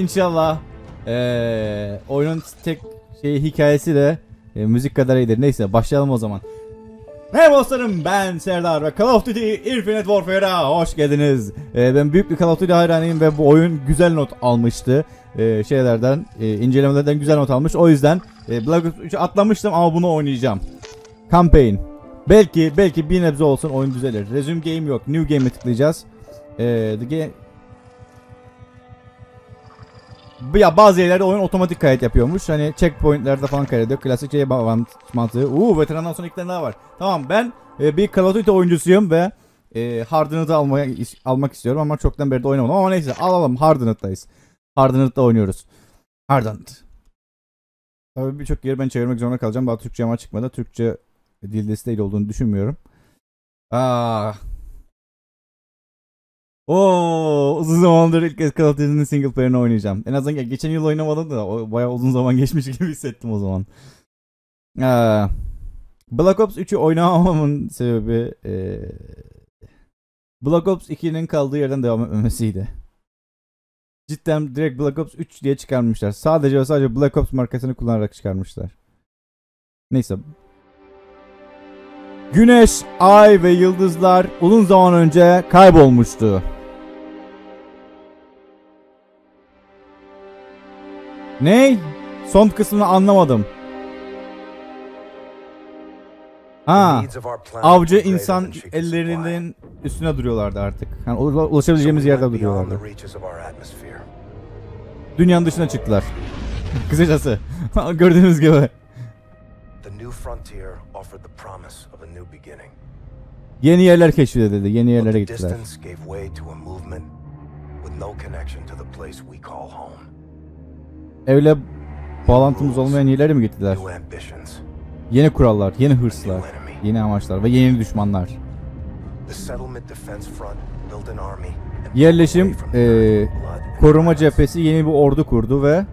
İnşallah eee oyunun tek şey hikayesi de e, müzik kadar iyidir. Neyse başlayalım o zaman. Merhaba dostlarım ben Serdar ve Call of Duty Infinite Warfare'a hoş geldiniz. E, ben büyük bir Call of Duty hayranıyım ve bu oyun güzel not almıştı. E, şeylerden, e, incelemelerden güzel not almış. O yüzden e, Black Ops 3'ü atlamıştım ama bunu oynayacağım. Campaign. Belki belki bir nebze olsun oyun düzelir. Resume game yok. New game'e tıklayacağız. E, the game ya bazı yerlerde oyun otomatik kayıt yapıyormuş. Hani checkpointlerde falan kaydediyor. Klasik şey man- mantığı. Uuu veterandan sonra tane daha var. Tamam ben e, bir Call of Duty oyuncusuyum ve e, Hardened'ı almaya, is- almak istiyorum ama çoktan beri de oynamadım. Ama neyse alalım Hardened'dayız. Hardened'da oynuyoruz. Hardened. Tabii birçok yeri ben çevirmek zorunda kalacağım. Daha Türkçe ama çıkmadı. Türkçe dil desteğiyle olduğunu düşünmüyorum. Ah. Oo, uzun zamandır ilk kez Call of Duty'nin single player'ını oynayacağım. En azından geçen yıl oynamadım da o bayağı uzun zaman geçmiş gibi hissettim o zaman. Aa, Black Ops 3'ü oynamamamın sebebi eee, Black Ops 2'nin kaldığı yerden devam etmemesiydi. Cidden direkt Black Ops 3 diye çıkarmışlar. Sadece ve sadece Black Ops markasını kullanarak çıkarmışlar. Neyse. Güneş, ay ve yıldızlar uzun zaman önce kaybolmuştu. Ne? Son kısmını anlamadım. Ha, avcı insan ellerinin üstüne duruyorlardı artık. Yani ula- ulaşabileceğimiz yerde duruyorlardı. Dünyanın dışına çıktılar. Kısacası. Gördüğünüz gibi. Yeni yerler keşfedildi. Yeni yerlere gittiler. Evle bağlantımız olmayan yerlere mi gittiler? Yeni kurallar, yeni hırslar, yeni amaçlar ve yeni düşmanlar. Yerleşim and koruma cephesi yeni bir ordu kurdu ve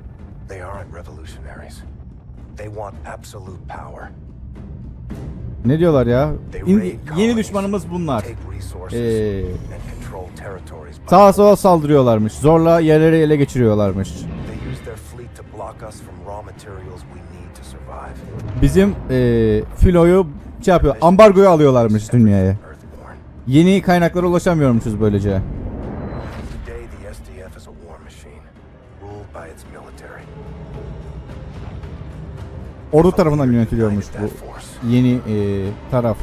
ne diyorlar ya? İn- yeni düşmanımız bunlar. By sağa sola saldırıyorlarmış. Zorla yerleri ele geçiriyorlarmış. Bizim eee filoyu şey yapıyor. Ambargoyu alıyorlarmış dünyaya. Yeni kaynaklara ulaşamıyormuşuz böylece. Ordu tarafından yönetiliyormuş bu yeni eee, taraf.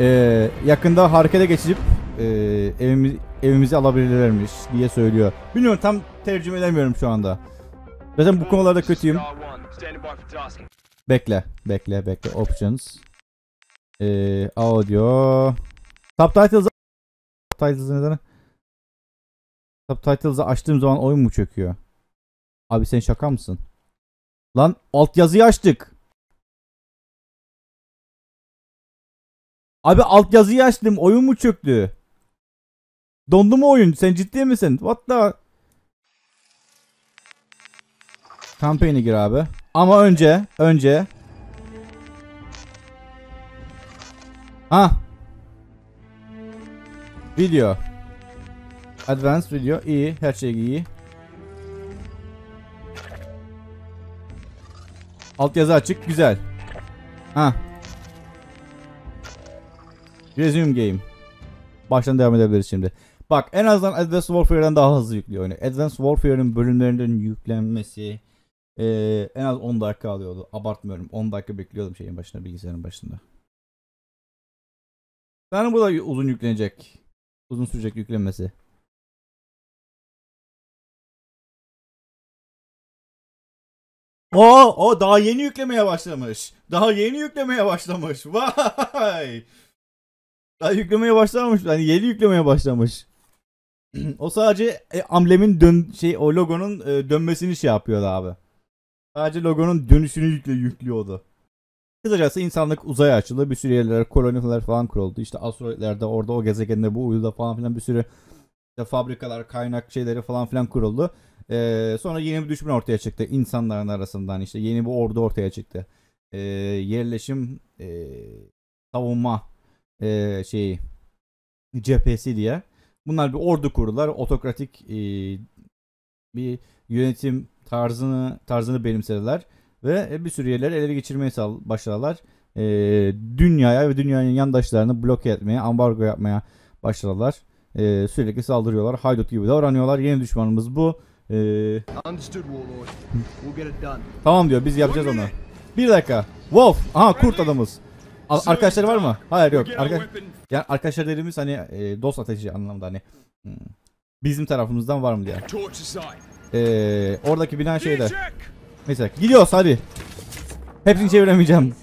Eee, yakında harekete geçip eee, evimiz, evimizi alabilirlermiş diye söylüyor. Bilmiyorum tam tercüme edemiyorum şu anda. Zaten bu konularda kötüyüm. Bekle, bekle, bekle. Options. Eee, audio. Subtitles. Subtitles neden? Subtitles'ı açtığım zaman oyun mu çöküyor? Abi sen şaka mısın? Lan altyazıyı açtık. Abi altyazıyı açtım. Oyun mu çöktü? Dondu mu oyun? Sen ciddi misin? What the? Campaign'e gir abi. Ama önce, önce. Ha. Video. Advanced video iyi, her şey iyi. Altyazı açık, güzel. Ha. Resume game. Baştan devam edebiliriz şimdi. Bak en azından Advanced Warfare'den daha hızlı yüklüyor oyunu. Advanced Warfare'ın bölümlerinin yüklenmesi eee, en az 10 dakika alıyordu. Abartmıyorum. 10 dakika bekliyordum şeyin başında, bilgisayarın başında. Yani bu da uzun yüklenecek. Uzun sürecek yüklenmesi. O o daha yeni yüklemeye başlamış. Daha yeni yüklemeye başlamış. Vay. Daha yüklemeye başlamış. Yani yeni yüklemeye başlamış. o sadece e, amblemin dön şey o logonun e, dönmesini şey yapıyordu abi. Sadece logonun dönüşünü yükle yüklüyordu. Kısacası insanlık uzaya açıldı. Bir sürü yerlere koloniler falan kuruldu. İşte asteroidlerde orada o gezegende bu uyduda falan filan bir sürü işte fabrikalar, kaynak şeyleri falan filan kuruldu. Ee, sonra yeni bir düşman ortaya çıktı. İnsanların arasından işte yeni bir ordu ortaya çıktı. Ee, yerleşim, ee, savunma ee, şeyi cephesi diye. Bunlar bir ordu kurdular. Otokratik e, bir yönetim tarzını tarzını benimsediler ve e, bir sürü yerleri ele geçirmeye başladılar. E, dünyaya ve dünyanın yandaşlarını bloke etmeye, ambargo yapmaya başladılar. E, sürekli saldırıyorlar. Haydut gibi davranıyorlar. Yeni düşmanımız bu. E, tamam diyor biz yapacağız onu. Bir dakika. Wolf. Aha kurt adamız. A- arkadaşları var mı? Hayır yok. Arka- yani arkadaşlar dediğimiz hani e, dost ateşi anlamında hani. hmm, Bizim tarafımızdan var mı diye. Ee, oradaki bina şeyde. Neyse gidiyoruz hadi. Hepsini çeviremeyeceğim.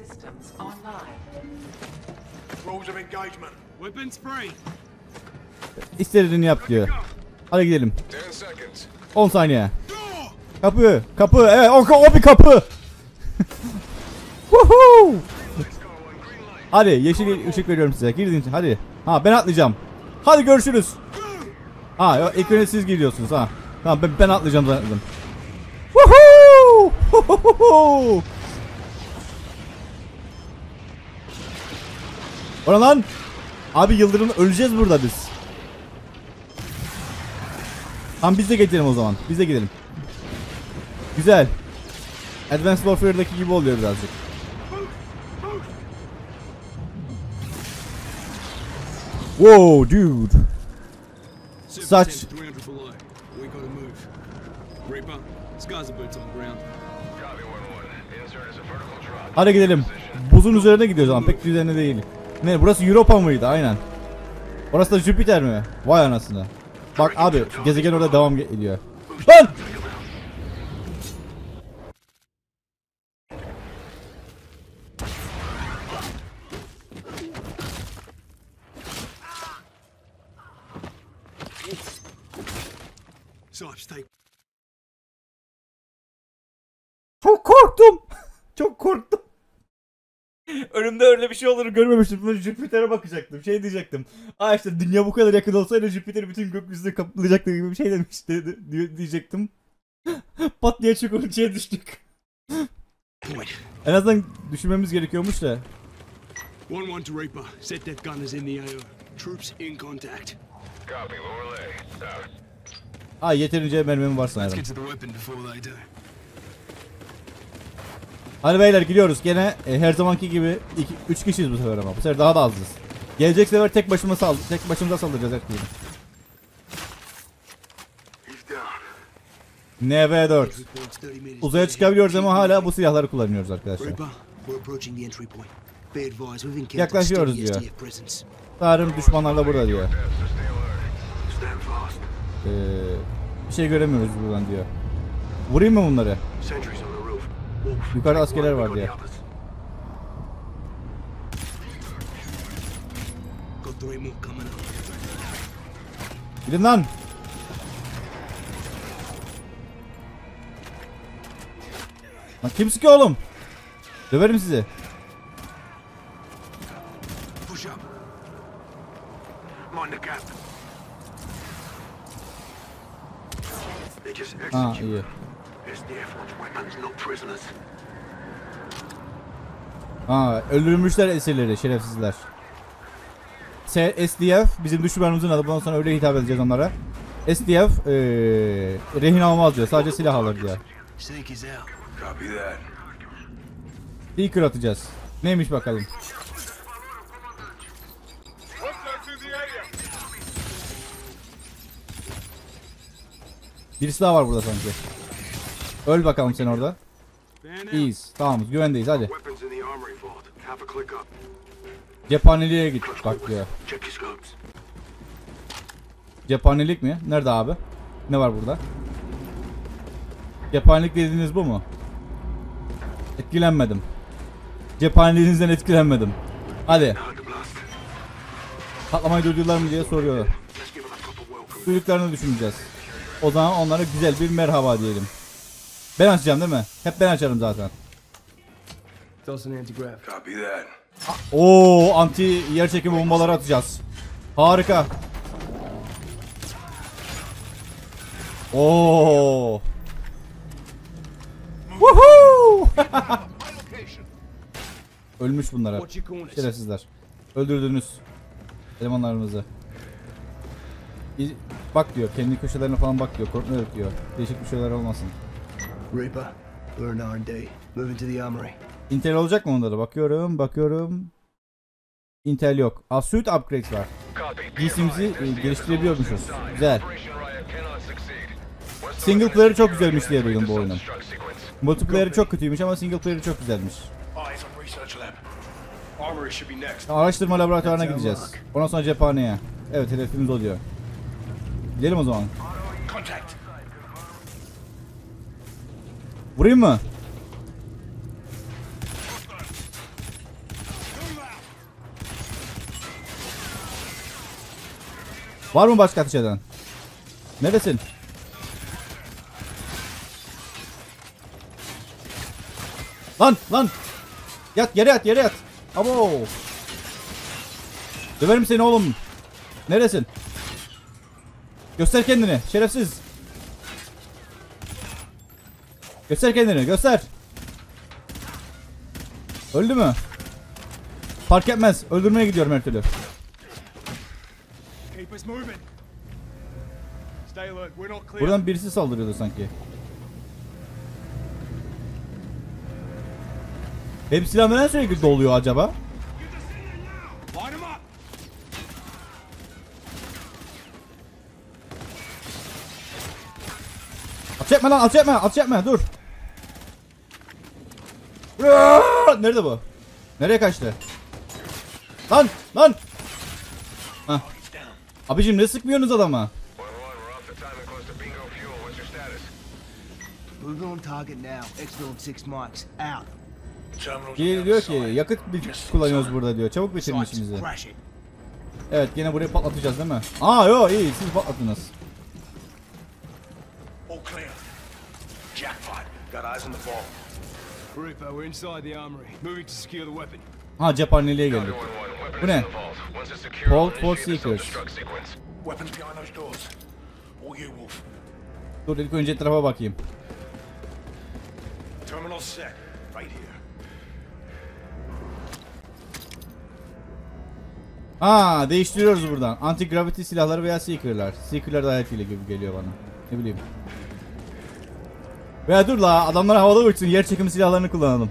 İstediğini yap diyor. Hadi gidelim. 10 seconds. 10 saniye. Kapı, kapı. Evet o, o bir kapı. Woohoo! Hadi yeşil ışık veriyorum size. Girdin hadi. Ha ben atlayacağım. Hadi görüşürüz. Ha ilk önce siz gidiyorsunuz ha. Tamam ben, ben atlayacağım zannettim. Woohoo! Woohoo! Ora lan. Abi Yıldırım öleceğiz burada biz. Tamam biz de gidelim o zaman. Biz de gidelim. Güzel. Advanced Warfare'daki gibi oluyor birazcık. Whoa dude. Such- 300 below. We gotta move. Reaper, scars the boots on the ground. Copy 1-1. Insert is a vertical drop. Hadi gidelim. Buzun üzerine gidiyoruz ama pek üzerine değil. Ne burası Europa mıydı? Aynen. Orası da Jüpiter mi? Vay anasını. Bak abi gezegen orada devam ediyor. Lan! Çok korktum. Çok korktum. Önümde öyle bir şey olur görmemiştim. Jüpiter'e bakacaktım. Şey diyecektim. Aa işte dünya bu kadar yakın olsaydı Jüpiter bütün gökyüzünü kaplayacaktı gibi bir şey demişti di- di- diyecektim. Pat diye çukurun içine düştük. En azından düşünmemiz gerekiyormuş da. 1-1 to Reaper. Set that gunners in the AO. Troops in contact. Copy. Lower lay. Out. Aa yeterince mermim var sanırım. Hadi beyler gidiyoruz. Gene e, her zamanki gibi 3 kişiyiz bu sefer ama. Bu sefer daha da azız. Gelecek sefer tek başıma sal tek başımıza saldıracağız her türlü. He's down. NV4. Entry point's 30 meters. Uzaya çıkabiliyoruz ama hala bu silahları kullanıyoruz arkadaşlar. Yaklaşıyoruz diyor. Tarım düşmanlar da burada diyor. Ee, bir şey göremiyoruz buradan diyor. Vurayım mı bunları? Yukarıda askerler var diye. Gidin lan. Lan kim sıkıyor oğlum? Döverim sizi. Ha iyi. SDF wants weapons, not prisoners. Ha öldürülmüşler esirleri şerefsizler. S- SDF bizim düşmanımızın adı. Bundan sonra öyle hitap edeceğiz onlara. SDF eee rehin almaz diyor. Sadece silah alır diyor. Sneak is out. Copy that. Seeker atacağız. Neymiş bakalım. Birisi daha var burada sanki. Öl bakalım sen orada. İyiyiz. Tamamız. Güvendeyiz. Hadi. Cephaneliğe git. Bak diyor. Cephanelik mi? Nerede abi? Ne var burada? Cephanelik dediğiniz bu mu? Etkilenmedim. Cephaneliğinizden etkilenmedim. Hadi. Patlamayı duydular mı diye soruyorlar. Duyduklarını düşüneceğiz. O zaman onlara güzel bir merhaba diyelim. Ben açacağım değil mi? Hep ben açarım zaten. Toss an anti-grav. Copy that. Oo, anti yer çekimi bombaları atacağız. Harika. Oo. Woohoo! Ölmüş bunlar hep. Şerefsizler. Öldürdünüz elemanlarımızı. Bak diyor kendi köşelerine falan bak diyor. Korkma yok diyor. Değişik bir şeyler olmasın. Reaper, we're in R&D. Moving to the armory. Intel olacak mı onlara? Bakıyorum, bakıyorum. Intel yok. Aa, suit upgrades var. Giysimizi e, geliştirebiliyormuşuz. Güzel. Single player'ı çok güzelmiş diye duydum bu oyunun. Multiplayer'ı çok kötüymüş ama single player'ı çok güzelmiş. Araştırma laboratuvarına gideceğiz. Ondan sonra cephaneye. Evet hedefimiz o diyor. Gidelim o zaman. Vurayım mı? Var mı başka ateş eden? Neredesin? Lan lan! Yat yere yat yere yat. Abo! Döverim seni oğlum. Neresin? Göster kendini şerefsiz. Göster kendini göster. Öldü mü? Fark etmez. Öldürmeye gidiyorum her türlü. Buradan birisi saldırıyordu sanki. Benim silah neden sürekli doluyor acaba? Etme lan ateş etme ateş etme dur. Nerede bu? Nereye kaçtı? Lan lan. Hah. Abicim ne sıkmıyorsunuz adama? Geri diyor ki yakıt kullanıyoruz burada diyor. Çabuk bitirin işimizi. Evet gene burayı patlatacağız değil mi? Aa yo iyi siz patlattınız. Eyes on the vault. Reaper, we're inside the armory. Moving to secure the weapon. Ha cephaneliğe geldik. Bu ne? Hold for seekers. Weapons behind those doors. All you, Wolf. Dur ilk önce etrafa bakayım. Terminal set. Right here. Ha değiştiriyoruz buradan. Anti gravity silahları veya seeker'lar. Seeker'lar daha etkili gibi geliyor bana. Ne bileyim. Veya dur la adamlar havada uçsun yer çekimi silahlarını kullanalım.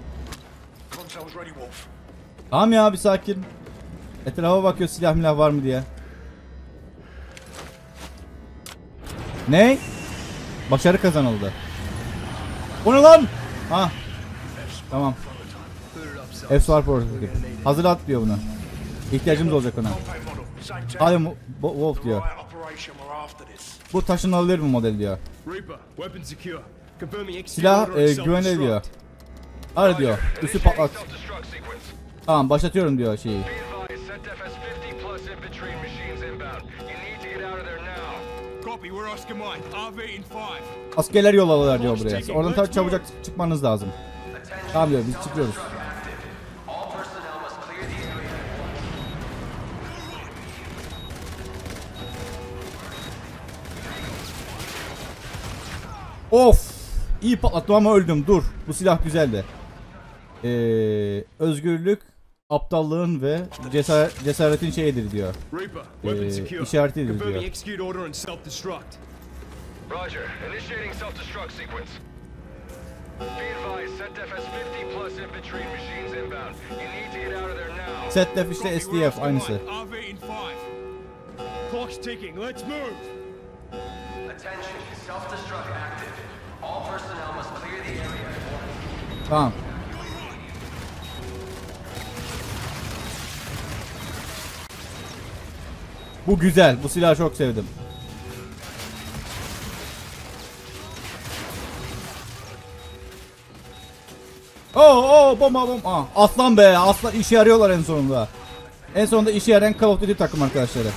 Tamam ya bir sakin. Etrafa bakıyor silah milah var mı diye. Ne? Başarı kazanıldı. O ne lan? Ha. Tamam. F-Star prototipi. Hazır at diyor bunu. İhtiyacımız olacak ona. Hadi Wolf diyor. Bu taşınabilir mi model diyor. Silah e, güvenli self-destruct. diyor. Hadi diyor. Üstü patlat. Tamam başlatıyorum diyor şeyi. Askerler yolladılar diyor buraya. Oradan tabii çabucak çıkmanız lazım. Tamam diyor biz çıkıyoruz. Of! İyi patlattım ama öldüm. Dur. Bu silah güzeldi. Ee, özgürlük, aptallığın ve cesaret, cesaretin şeyidir diyor. Ee, işaretidir diyor. Roger. Initiating self-destruct sequence. Be advised, SETDEF has 50 plus infantry and machines inbound. You need to get out of there now. Setdef işte SDF aynısı. Clock's ticking. Let's move. Attention, self-destruct active. Tamam. Bu güzel. Bu silahı çok sevdim. Oo oo bomba bomba. Aa, aslan be aslan işe yarıyorlar en sonunda. En sonunda işe yarayan Call of Duty takım arkadaşları.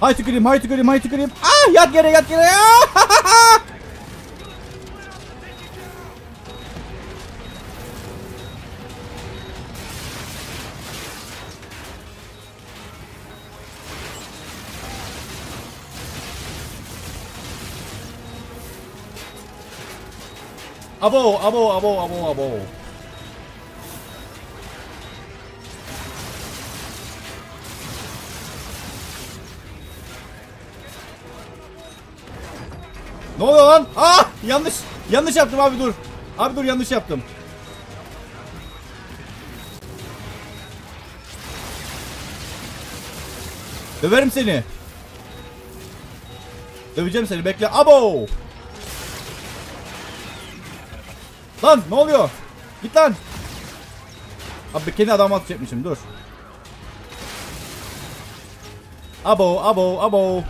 Hay tüküreyim hay tüküreyim hay tüküreyim. Ah yat yere yat yere. Abo, abo, abo, abo, abo. Ne oluyor lan? Ah! Yanlış. Yanlış yaptım abi dur. Abi dur yanlış yaptım. Döverim seni. Döveceğim seni bekle. Abo! Lan ne oluyor? Git lan. Abi kendi adam atacakmışım dur. Abo abo abo.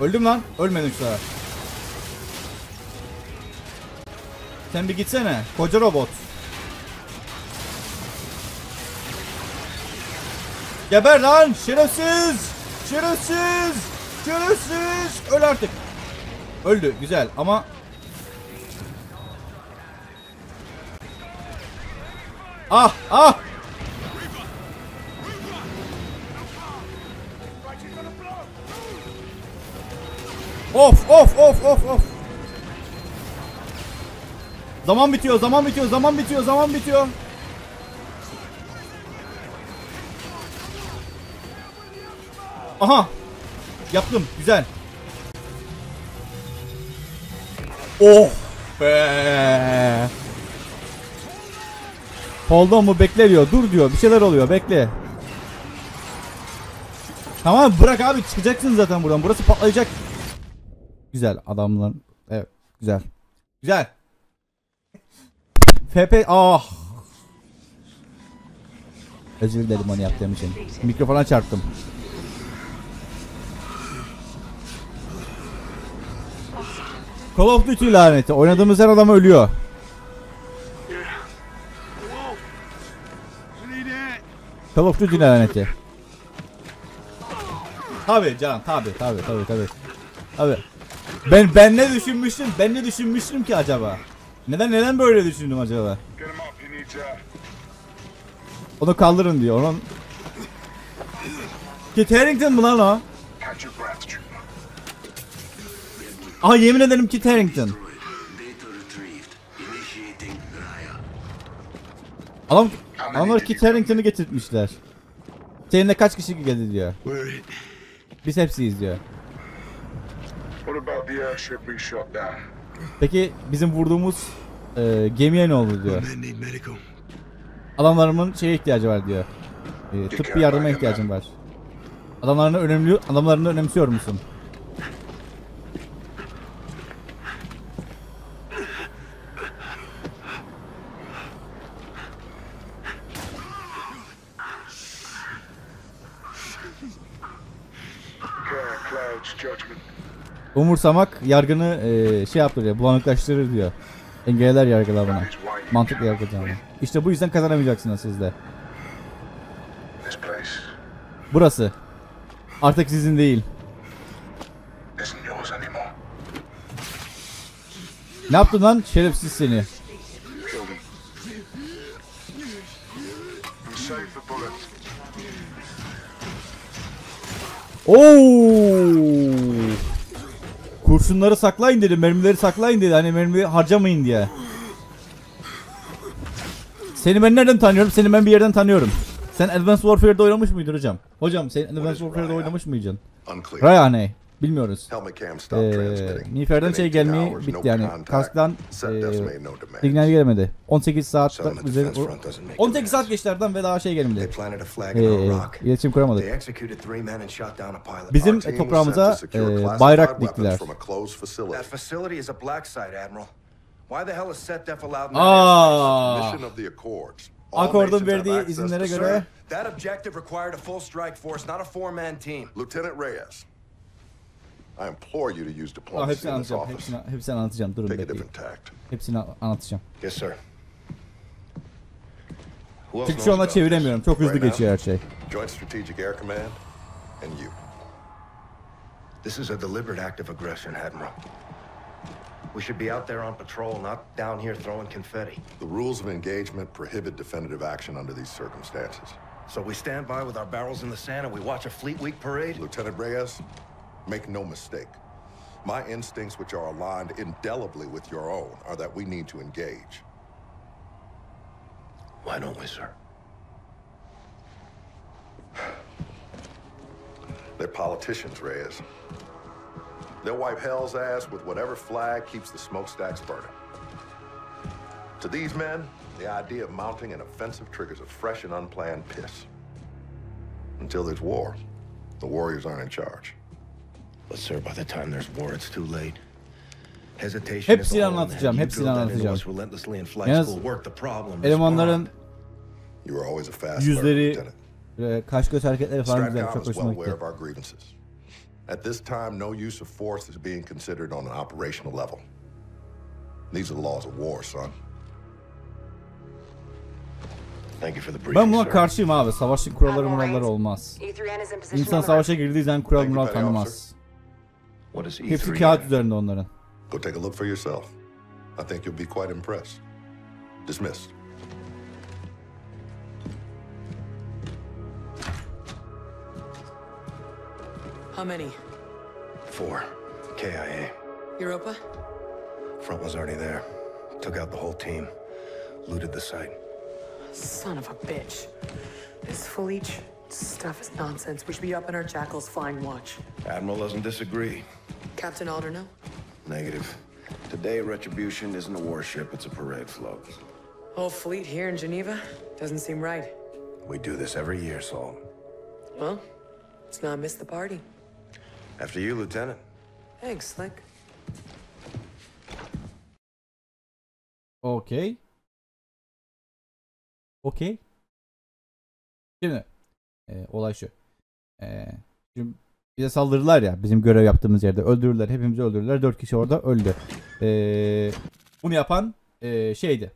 Öldüm lan. Ölmedim şu an. Sen bir gitsene. Koca robot. Geber lan şerefsiz. Şerefsiz. Şerefsiz. Öl artık. Öldü güzel ama Ah ah. Of of of of of. Zaman bitiyor zaman bitiyor zaman bitiyor zaman bitiyor. Aha. Yaptım güzel. Oh be Hold mu? Bekle diyor. Dur diyor. Bir şeyler oluyor. Bekle. Tamam bırak abi. Çıkacaksın zaten buradan. Burası patlayacak. Güzel. Adamlar evet. Güzel. Güzel. FP ah! Özür dilerim onu yaptığım için. Mikrofona çarptım. Call of Duty laneti. Oynadığımız her adam ölüyor Call of Duty laneti Tabi can tabi tabi tabi tabi Tabi ben ben ne düşünmüştüm? Ben ne düşünmüştüm ki acaba? Neden neden böyle düşündüm acaba? Onu kaldırın diyor. Onun Kit Harington mı lan o? Aa yemin ederim Kit Harington. Adam Adamlar Kit Harington'ı getirtmişler. Seninle kaç kişi geldi diyor. Biz hepsiyiz diyor. Peki bizim vurduğumuz e, gemiye ne oldu diyor. Adamlarımın şeye ihtiyacı var diyor. E, tıbbi yardıma ihtiyacım var. Adamlarını önemli adamlarını önemsiyor musun? Umursamak yargını e, şey yaptırıyor, bulanıklaştırır diyor. Engeller yargılamana. Mantıklı yargılama. İşte bu yüzden kazanamayacaksınız siz de. Burası. Artık sizin değil. Ne yaptın lan şerefsiz seni? Oo! Kurşunları saklayın dedi, mermileri saklayın dedi. Hani mermi harcamayın diye. Seni ben nereden tanıyorum? Seni ben bir yerden tanıyorum. Sen Advanced Warfare'da oynamış mıydın hocam? Hocam sen Advanced Warfare'da oynamış mıydın? Raya ne? Bilmiyoruz. Ee, In şey 18 gelmeyi bitti yani. Kasktan demands. sinyal gelmedi. 18 saat üzeri, defense front doesn't make 18 saat geçti aradan ve daha şey gelmedi. Ee, iletişim kuramadık. Bizim toprağımıza classified bayrak diktiler. from a closed facility. That facility is a black site, Admiral. Why the hell is SETDEF allowed in that Aa! Mission of the Accords. All Akordun have verdiği izinlere göre? That objective required a full strike force, not a four-man team. Lieutenant Reyes, I implore you to use oh, diplomacy hepsini in this anlatacağım. office. Hepsini, hepsini anlatacağım. Durun Take a bekleyin. different tact. Hepsini anlatacağım. Yes, sir. Who else Çünkü knows şu anda about çeviremiyorum. Çok hızlı Right now? geçiyor her şey. Joint Strategic Air Command and you. this? This is a deliberate act of aggression, Admiral. We should be out there on patrol, not down here throwing confetti. The rules of engagement prohibit definitive action under these circumstances. So we stand by with our barrels in the sand and we watch a Fleet Week parade? Lieutenant Reyes, make no mistake. My instincts, which are aligned indelibly with your own, are that we need to engage. Why don't we, sir? They're politicians, Reyes. They'll wipe hell's ass with whatever flag keeps the smokestacks burning. To these men, the idea of mounting an offensive triggers a fresh and unplanned piss. Until there's war, the warriors aren't in charge. But sir, by the time there's war, it's too late. Hesitation is Hepsini anlatacağım, You hepsini anlatacağım. problem. Elemanların yüzleri, e, kaş göz hareketleri falan güzel. Çok hoşuma gitti. At this time, no use of force is being considered on an operational level. These are the laws of war, son. Thank you for the briefing, Ben buna sir. karşıyım abi. Savaşın kuralları muralları olmaz. E3N is in position İnsan savaşa girdiği zaman kural mural tanımaz. What is E Hepsi E3? kağıt üzerinde onların. Go take a look for yourself. I think you'll be quite impressed. Dismissed. How many? Four. KIA. Europa? Front was already there. Took out the whole team. Looted the site. Son of a bitch. This Felice stuff is nonsense. We should be up in our jackals flying watch. Admiral doesn't disagree. Captain Alder, Alderno? Negative. Today, Retribution isn't a warship, it's a parade float. Whole fleet here in Geneva? Doesn't seem right. We do this every year, Saul. Well, let's not miss the party. After you, Lieutenant. Thanks, Slick. Okay. Okay. Şimdi e, olay şu. E, şimdi bize saldırdılar ya bizim görev yaptığımız yerde öldürürler hepimizi öldürürler dört kişi orada öldü. E, bunu yapan e, şeydi.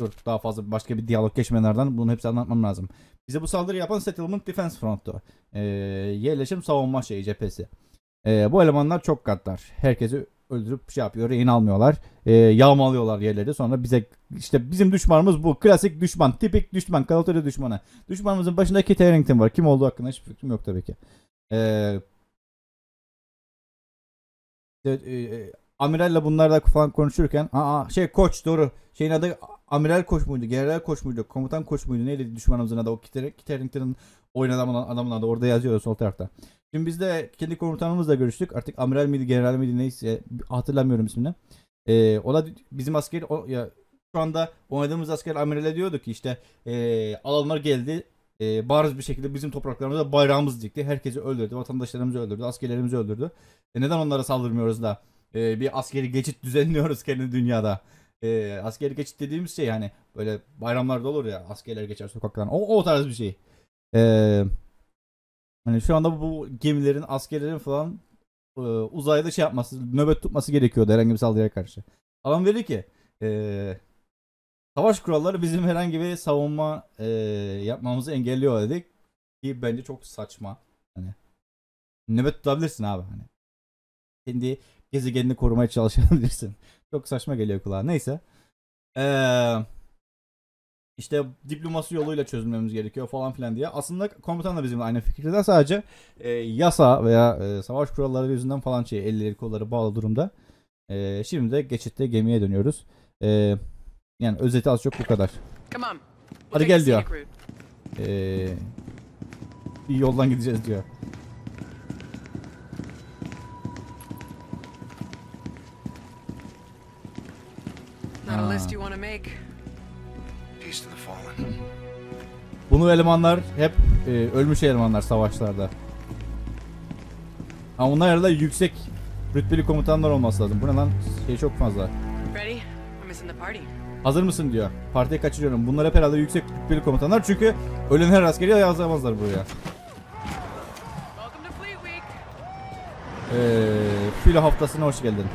Dur daha fazla başka bir diyalog geçmelerden bunu hepsi anlatmam lazım. Bize bu saldırı yapan Settlement Defense Front'tu. E, yerleşim savunma şeyi cephesi. E, bu elemanlar çok gaddar. Herkesi öldürüp şey yapıyor, rehin almıyorlar. E, yağmalıyorlar yerleri. Sonra bize işte bizim düşmanımız bu. Klasik düşman, tipik düşman, Duty düşmanı. Düşmanımızın başında Kit Harington var. Kim olduğu hakkında hiçbir fikrim yok tabii ki. E, işte, e, e, Amiral'le bunlarla falan konuşurken aa şey koç doğru. Şeyin adı Amiral Koç muydu? General Koç muydu? Komutan Koç muydu? Neydi düşmanımızın adı? O Kit, Kit Harington'ın oyun adamının, adamın adı. Orada yazıyor sol tarafta. Şimdi biz de kendi komutanımızla görüştük. Artık amiral miydi, general miydi neyse hatırlamıyorum ismini. Ee, o da bizim asker o, ya şu anda oynadığımız asker amirale diyordu ki işte ee, alanlar geldi. E, bariz bir şekilde bizim topraklarımıza bayrağımızı dikti. Herkesi öldürdü. Vatandaşlarımızı öldürdü. Askerlerimizi öldürdü. E, neden onlara saldırmıyoruz da e, bir askeri geçit düzenliyoruz kendi dünyada. E, askeri geçit dediğimiz şey hani böyle bayramlarda olur ya askerler geçer sokaktan. O, o tarz bir şey. Eee Hani şu anda bu gemilerin, askerlerin falan e, uzayda şey yapması, nöbet tutması gerekiyordu herhangi bir saldırıya karşı. Adam dedi ki e, savaş kuralları bizim herhangi bir savunma e, yapmamızı engelliyor dedik. Ki bence çok saçma. Hani nöbet tutabilirsin abi hani. Kendi gezegenini korumaya çalışabilirsin. Çok saçma geliyor kulağa. Neyse. Eee işte diplomasi yoluyla çözülmemiz gerekiyor falan filan diye. Aslında komutan da bizimle aynı fikirde sadece e, yasa veya e, savaş kuralları yüzünden falan şey elleri kolları bağlı durumda. E, şimdi de geçitte gemiye dönüyoruz. E, yani özeti az çok bu kadar. Hadi gel diyor. scenic route. E, bir yoldan gideceğiz diyor. Not a list you want to make. Peace to the fallen. Bunu elemanlar hep e, ölmüş elemanlar savaşlarda. Ama bunlar da yüksek rütbeli komutanlar olması lazım. Bu ne lan? Şey çok fazla. Ready? We're missing the party. Hazır mısın diyor. Partiye kaçırıyorum. Bunlar hep herhalde yüksek rütbeli komutanlar çünkü ölen her askeri yazamazlar buraya. Ee, filo haftasına hoş geldin.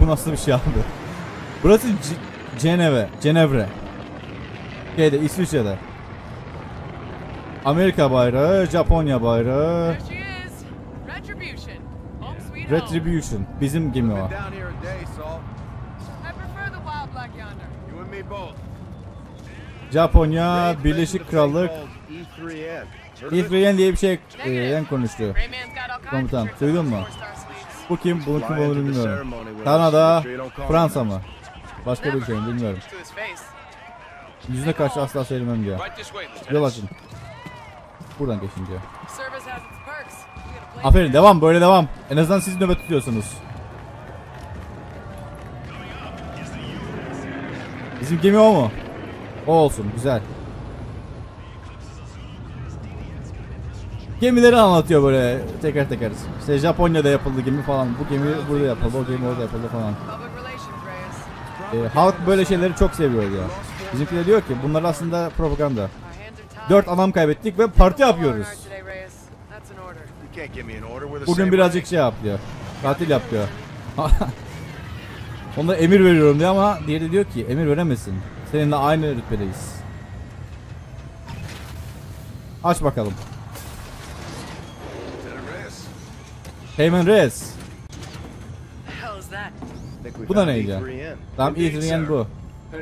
Bu nasıl bir şey abi? Burası C- Ceneve, Cenevre. Şeyde İsviçre'de. Amerika bayrağı, Japonya bayrağı. Retribution. Bizim gemi o. Japonya, Birleşik Krallık, E3N. İfriyen diye bir şey e, konuştu. Komutan, duydun mu? Bu kim? Bunun kim olduğunu bilmiyorum. Kanada, Fransa mı? Başka bir ülke mi bilmiyorum. Yüzüne karşı asla söylemem diyor. Yol açın. Buradan geçin diyor. Aferin devam böyle devam. En azından siz nöbet tutuyorsunuz. Bizim gemi o mu? O olsun güzel. Gemileri anlatıyor böyle teker teker. İşte Japonya'da yapıldı gemi falan. Bu gemi burada yapıldı, o gemi orada yapıldı falan. Ee, halk böyle şeyleri çok seviyor diyor. Bizimkiler diyor ki bunlar aslında propaganda. Dört adam kaybettik ve parti yapıyoruz. Bugün birazcık şey yap diyor. Tatil yap diyor. Onlara emir veriyorum diyor ama diğeri de diyor ki emir veremezsin. Seninle aynı rütbedeyiz. Aç bakalım. Heyman we Bu da neydi? E3N. Tamam E3N bu.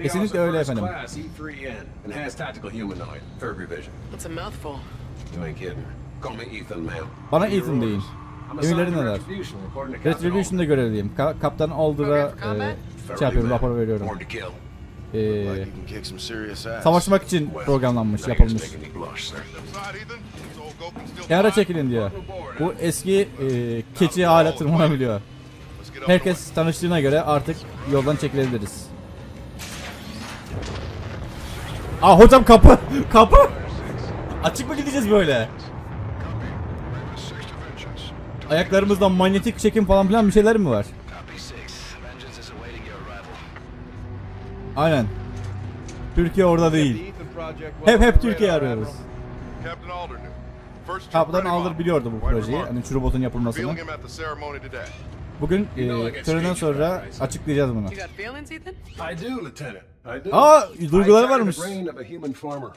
Kesinlikle öyle efendim. Class E3N and has tactical humanoid, third revision. It's a mouthful. You ain't kidding. Call me Ethan, man. Bana Ethan deyin. Emirleri neler? Retribution'da görevliyim. Ka- Kaptan Alder'a e, şey yapıyorum, rapor veriyorum. E, savaşmak için programlanmış, yapılmış. Kenara çekilin diyor. Bu eski e, keçi hala tırmanabiliyor. Herkes tanıştığına göre artık yoldan çekilebiliriz. Aa hocam kapı! Kapı! Açık mı gideceğiz böyle? Ayaklarımızdan manyetik çekim falan filan bir şeyler mi var? Aynen. Türkiye orada değil. Hep hep Türkiye arıyoruz. Kaptan Alder biliyordu bu projeyi. Hani şu robotun yapılmasını. Bugün e, törenden sonra açıklayacağız bunu. Aa duyguları varmış.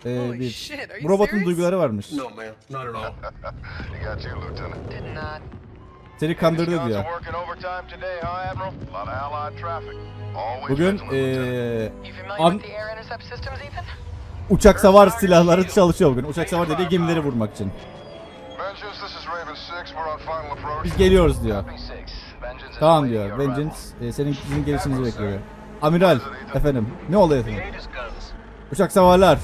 Ee, bir, bu robotun duyguları varmış. Seni kandırdı diyor. Bugün e, familiar an, uçak savar silahları çalışıyor bugün. Uçak savar dediği gemileri vurmak için. Vengeance, this is Raven 6. We're on final approach. Biz geliyoruz diyor. Tamam diyor. Vengeance e, senin sizin gelişinizi bekliyor. Amiral efendim. Ne oldu efendim? Uçak savarlar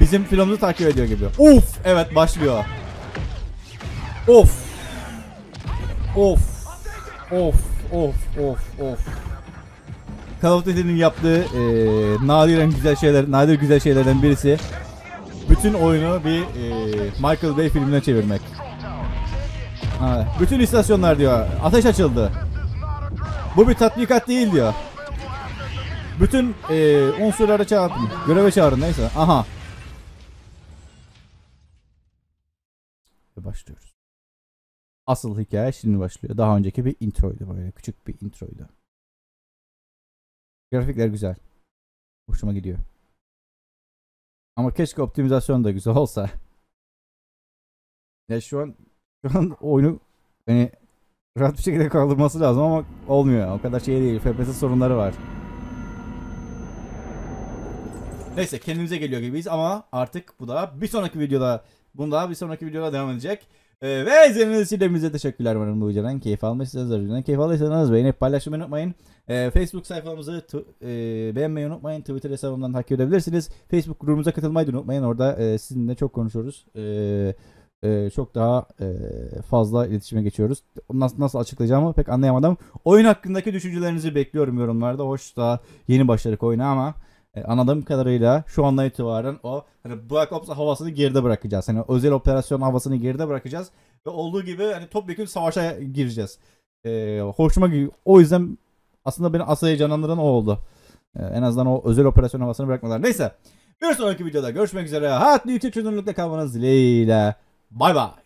bizim filmimizi takip ediyor gibi. Uf evet başlıyor. Of. Of. Of of of of. Call of Duty'nin yaptığı e, nadiren güzel şeyler, nadir güzel şeylerden birisi bütün oyunu bir e, Michael Bay filmine çevirmek. Ha, bütün istasyonlar diyor ateş açıldı. Bu bir tatbikat değil diyor. Bütün e, unsurları çağırın. Göreve çağırın neyse. Aha. Başlıyoruz. Asıl hikaye şimdi başlıyor. Daha önceki bir introydu böyle. Küçük bir introydu. Grafikler güzel. Hoşuma gidiyor. Ama keşke optimizasyon da güzel olsa. Ya şu an şu an oyunu hani rahat bir şekilde kaldırması lazım ama olmuyor. O kadar şey değil. FPS sorunları var. Neyse kendimize geliyor gibiyiz ama artık bu da bir sonraki videoda bunda bir sonraki videoda devam edecek. Ee, ve izlediğiniz için hepinize teşekkürler umarım bu videodan. Keyif almışsınızdır. Videodan keyif aldıysanız beğenip paylaşmayı unutmayın. Ee, Facebook sayfamızı e, beğenmeyi unutmayın. Twitter hesabından takip edebilirsiniz. Facebook grubumuza katılmayı da unutmayın. Orada e, sizinle çok konuşuyoruz. Ee, e, çok daha e, fazla iletişime geçiyoruz. Nasıl, nasıl açıklayacağımı pek anlayamadım. Oyun hakkındaki düşüncelerinizi bekliyorum yorumlarda. Hoş da yeni başladık oyuna ama e, anladığım kadarıyla şu andan itibaren o hani Black Ops havasını geride bırakacağız. Hani özel operasyon havasını geride bırakacağız ve olduğu gibi hani topyekun savaşa gireceğiz. E, hoşuma gidiyor. O yüzden aslında beni asıl heyecanlandıran o oldu. E, en azından o özel operasyon havasını bırakmadılar. Neyse. Bir sonraki videoda görüşmek üzere. Hayatlı yüksek çözünürlükle kalmanız dileğiyle. Bay bay.